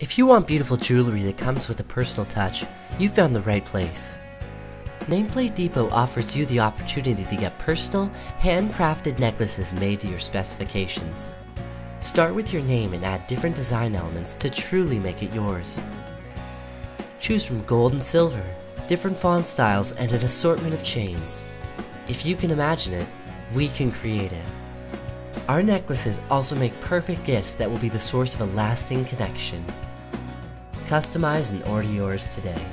If you want beautiful jewelry that comes with a personal touch, you've found the right place. Nameplate Depot offers you the opportunity to get personal, handcrafted necklaces made to your specifications. Start with your name and add different design elements to truly make it yours. Choose from gold and silver, different font styles, and an assortment of chains. If you can imagine it, we can create it. Our necklaces also make perfect gifts that will be the source of a lasting connection. Customize and order yours today.